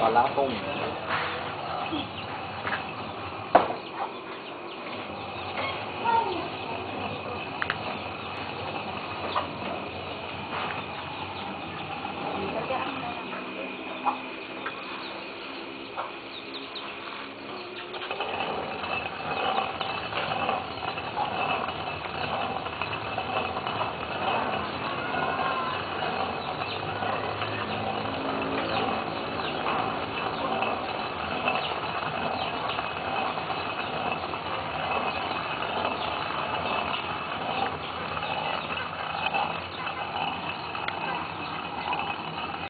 và lá cung.